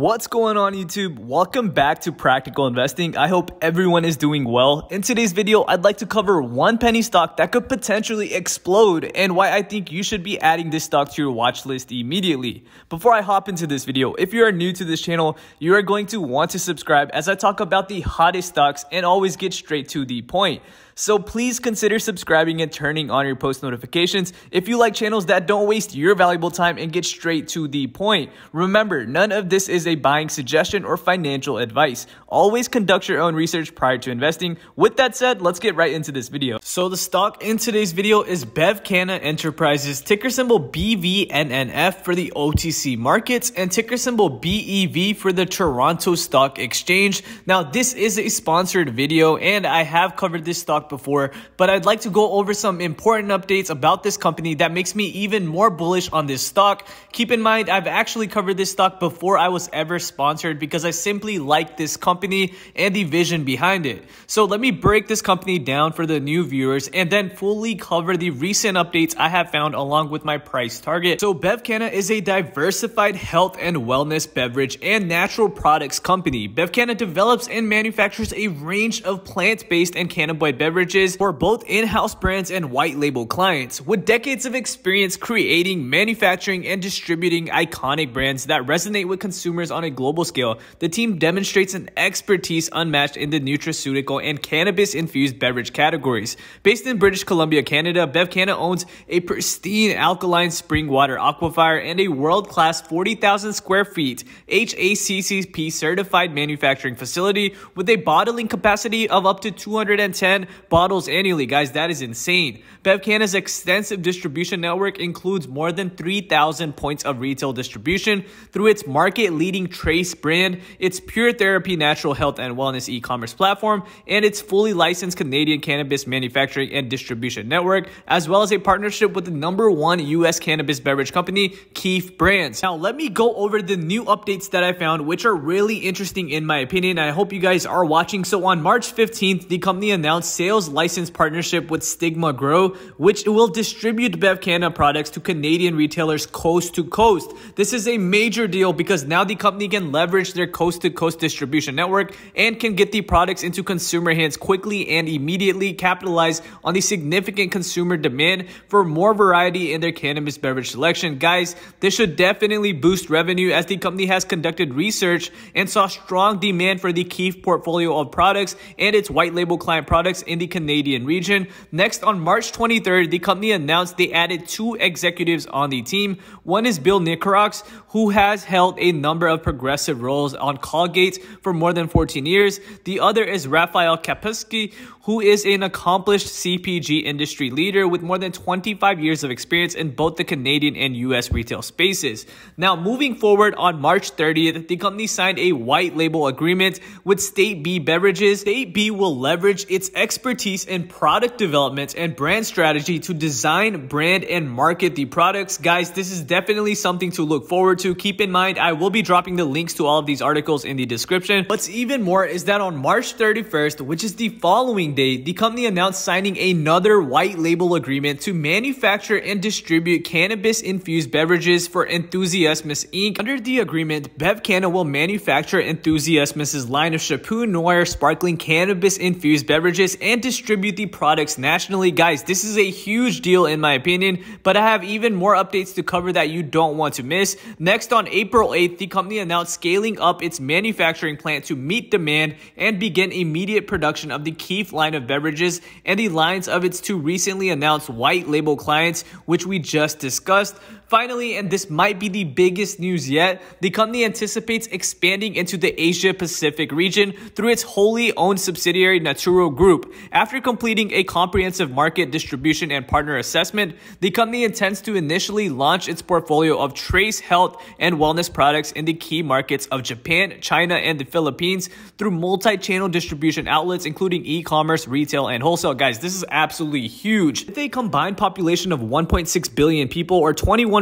What's going on YouTube? Welcome back to Practical Investing. I hope everyone is doing well. In today's video, I'd like to cover one penny stock that could potentially explode and why I think you should be adding this stock to your watch list immediately. Before I hop into this video, if you are new to this channel, you are going to want to subscribe as I talk about the hottest stocks and always get straight to the point. So please consider subscribing and turning on your post notifications if you like channels that don't waste your valuable time and get straight to the point. Remember, none of this is a buying suggestion or financial advice. Always conduct your own research prior to investing. With that said, let's get right into this video. So the stock in today's video is Bevcanna Enterprises, ticker symbol BVNNF for the OTC markets and ticker symbol BEV for the Toronto Stock Exchange. Now, this is a sponsored video and I have covered this stock before, but I'd like to go over some important updates about this company that makes me even more bullish on this stock. Keep in mind, I've actually covered this stock before I was ever sponsored because I simply like this company and the vision behind it. So let me break this company down for the new viewers and then fully cover the recent updates I have found along with my price target. So Bevcanna is a diversified health and wellness beverage and natural products company. Bevcanna develops and manufactures a range of plant-based and cannabinoid beverages beverages for both in-house brands and white label clients. With decades of experience creating, manufacturing, and distributing iconic brands that resonate with consumers on a global scale, the team demonstrates an expertise unmatched in the nutraceutical and cannabis-infused beverage categories. Based in British Columbia, Canada, Bevcanna owns a pristine alkaline spring water aquifer and a world-class 40,000 square feet HACCP certified manufacturing facility with a bottling capacity of up to 210 bottles annually, guys. That is insane. Bevcanna's extensive distribution network includes more than 3,000 points of retail distribution through its market-leading Trace brand, its Pure Therapy natural health and wellness e-commerce platform, and its fully licensed Canadian cannabis manufacturing and distribution network, as well as a partnership with the number one U.S. cannabis beverage company, Keef Brands. Now, let me go over the new updates that I found, which are really interesting in my opinion. I hope you guys are watching. So on March 15th, the company announced sales license partnership with Stigma Grow, which will distribute Bevcanna products to Canadian retailers coast to coast. This is a major deal because now the company can leverage their coast to coast distribution network and can get the products into consumer hands quickly and immediately capitalize on the significant consumer demand for more variety in their cannabis beverage selection. Guys, this should definitely boost revenue as the company has conducted research and saw strong demand for the Keef portfolio of products and its white label client products in the Canadian region. Next, on March 23rd, the company announced they added two executives on the team. One is Bill Nicorox, who has held a number of progressive roles on Colgate for more than 14 years. The other is Raphael Kapusky, who is an accomplished CPG industry leader with more than 25 years of experience in both the Canadian and US retail spaces. Now, moving forward on March 30th, the company signed a white label agreement with State B Beverages. State B will leverage its expertise in product development and brand strategy to design, brand, and market the products. Guys, this is definitely something to look forward to. Keep in mind, I will be dropping the links to all of these articles in the description. What's even more is that on March 31st, which is the following day, the company announced signing another white label agreement to manufacture and distribute cannabis-infused beverages for Enthusiasmus Inc. Under the agreement, Bevcanna will manufacture Enthusiasmus's line of Chapeau Noir sparkling cannabis-infused beverages and distribute the products nationally. Guys, this is a huge deal in my opinion, but I have even more updates to cover that you don't want to miss. Next, on April 8th, the company announced scaling up its manufacturing plant to meet demand and begin immediate production of the Keef line of beverages and the lines of its two recently announced white label clients, which we just discussed. Finally, and this might be the biggest news yet, the company anticipates expanding into the Asia Pacific region through its wholly owned subsidiary Naturo Group. After completing a comprehensive market distribution and partner assessment, the company intends to initially launch its portfolio of trace health and wellness products in the key markets of Japan, China, and the Philippines through multi-channel distribution outlets including e-commerce e-commerce, retail, and wholesale. Guys, this is absolutely huge. With a combined population of 1.6 billion people or 21%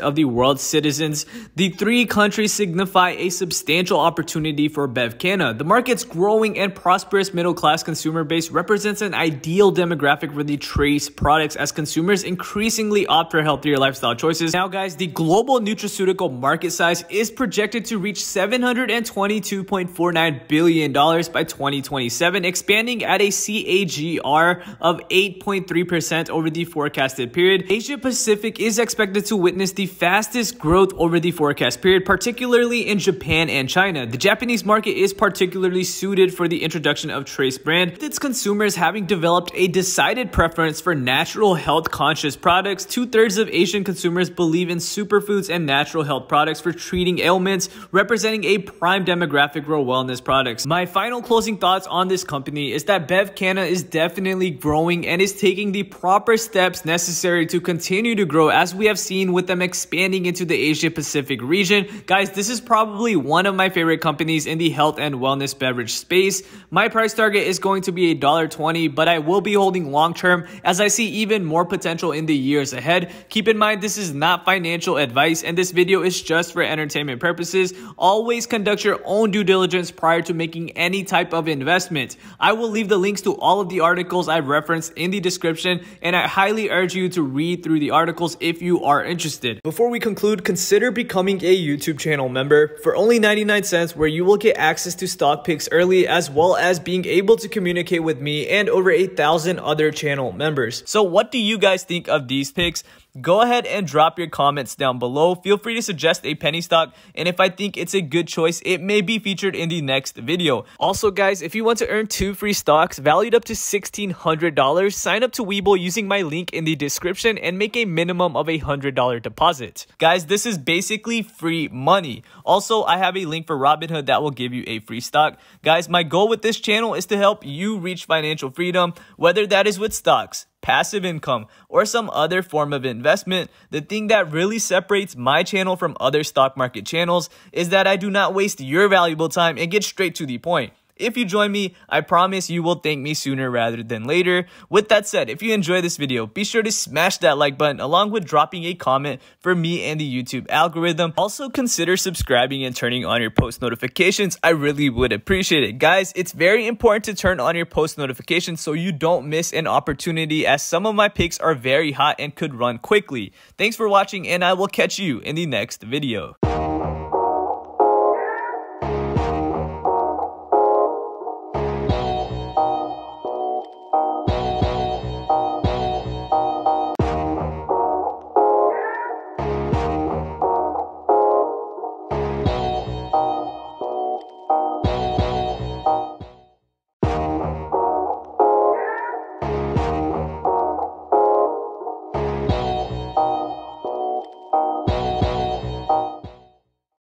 of the world's citizens, the three countries signify a substantial opportunity for BevCanna. The market's growing and prosperous middle-class consumer base represents an ideal demographic for the Trace products as consumers increasingly opt for healthier lifestyle choices. Now, guys, the global nutraceutical market size is projected to reach $722.49 billion by 2027, expanding at a CAGR of 8.3% over the forecasted period. Asia Pacific is expected to witness the fastest growth over the forecast period, particularly in Japan and China. The Japanese market is particularly suited for the introduction of Trace brand, with its consumers having developed a decided preference for natural health conscious products. Two thirds of Asian consumers believe in superfoods and natural health products for treating ailments, representing a prime demographic for wellness products. My final closing thoughts on this company is that BevCanna is definitely growing and is taking the proper steps necessary to continue to grow as we have seen with them expanding into the Asia Pacific region. Guys, this is probably one of my favorite companies in the health and wellness beverage space. My price target is going to be $1.20, but I will be holding long term as I see even more potential in the years ahead. Keep in mind, this is not financial advice and this video is just for entertainment purposes. Always conduct your own due diligence prior to making any type of investment. I will leave the links to all of the articles I've referenced in the description and I highly urge you to read through the articles if you are interested. Before we conclude, consider becoming a YouTube channel member for only 99 cents where you will get access to stock picks early as well as being able to communicate with me and over 8,000 other channel members. So what do you guys think of these picks? Go ahead and drop your comments down below. Feel free to suggest a penny stock, and if I think it's a good choice, it may be featured in the next video. Also, guys, if you want to earn two free stocks valued up to $1,600, sign up to Webull using my link in the description and make a minimum of a $100 deposit. Guys, this is basically free money. Also, I have a link for Robinhood that will give you a free stock. Guys, my goal with this channel is to help you reach financial freedom, whether that is with stocks, passive income, or some other form of investment, the thing that really separates my channel from other stock market channels is that I do not waste your valuable time and get straight to the point. If you join me, I promise you will thank me sooner rather than later. With that said, if you enjoy this video, be sure to smash that like button along with dropping a comment for me and the YouTube algorithm. Also consider subscribing and turning on your post notifications. I really would appreciate it. Guys, it's very important to turn on your post notifications so you don't miss an opportunity as some of my picks are very hot and could run quickly. Thanks for watching and I will catch you in the next video.